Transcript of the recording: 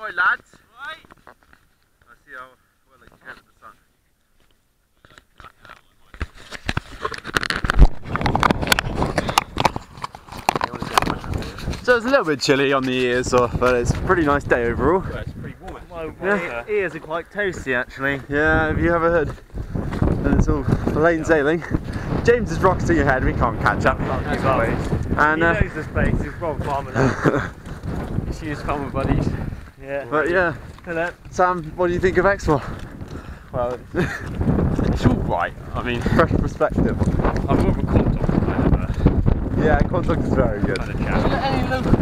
Oi lads. Right. I see how well they can in the sun. So it's a little bit chilly on the ears, so, but it's a pretty nice day overall. Well, it's pretty warm. My, Yeah. ears are quite toasty actually. Yeah, have you ever heard? And it's all plain sailing. James is rocketing ahead, we can't catch up. That's always. And he uh, knows the space, he's Rob Farmer. He's used farmer buddies. Yeah. but yeah, Hello. Sam, what do you think of Exmoor? Well, it's all right. I mean, Fresh perspective. I'm more of a contact kind of a Yeah, contact is very good. kind of chap. Any local